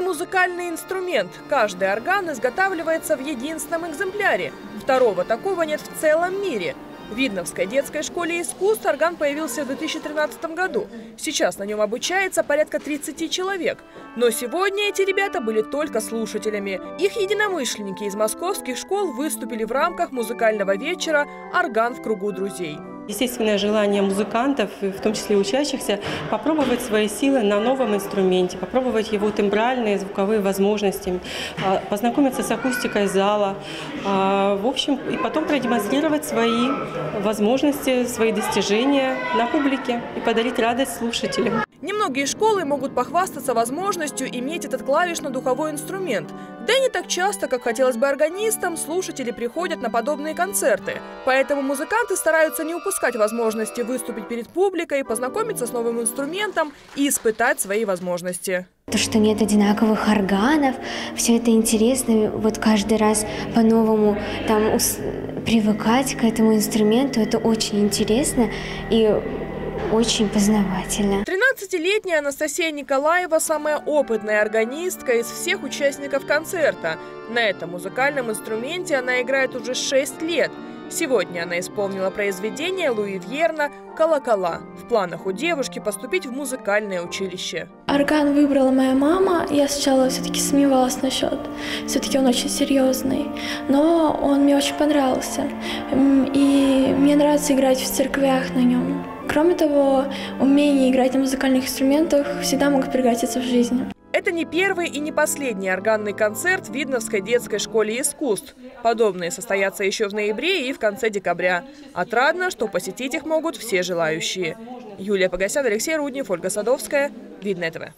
музыкальный инструмент. Каждый орган изготавливается в единственном экземпляре. Второго такого нет в целом мире. В Видновской детской школе искусств орган появился в 2013 году. Сейчас на нем обучается порядка 30 человек. Но сегодня эти ребята были только слушателями. Их единомышленники из московских школ выступили в рамках музыкального вечера «Орган в кругу друзей». Естественное желание музыкантов, в том числе учащихся, попробовать свои силы на новом инструменте, попробовать его тембральные, звуковые возможности, а, познакомиться с акустикой зала, а, в общем, и потом продемонстрировать свои возможности, свои достижения на публике и подарить радость слушателям. Немногие школы могут похвастаться возможностью иметь этот клавишно-духовой инструмент. Да и не так часто, как хотелось бы органистам, слушатели приходят на подобные концерты. Поэтому музыканты стараются не упускать возможности выступить перед публикой, познакомиться с новым инструментом и испытать свои возможности. То, что нет одинаковых органов, все это интересно, вот каждый раз по-новому там привыкать к этому инструменту, это очень интересно и очень познавательно. 13-летняя Анастасия Николаева – самая опытная органистка из всех участников концерта. На этом музыкальном инструменте она играет уже 6 лет. Сегодня она исполнила произведение Луи Вьерна «Колокола». В планах у девушки поступить в музыкальное училище. Орган выбрала моя мама. Я сначала все-таки сомневалась насчет. Все-таки он очень серьезный. Но он мне очень понравился. И мне нравится играть в церквях на нем. Кроме того, умение играть на музыкальных инструментах всегда могут пригодиться в жизни. Это не первый и не последний органный концерт в Видновской детской школе искусств. Подобные состоятся еще в ноябре и в конце декабря. Отрадно, что посетить их могут все желающие. Юлия Погосян, Алексей Руднев, Ольга Садовская. Видно этого.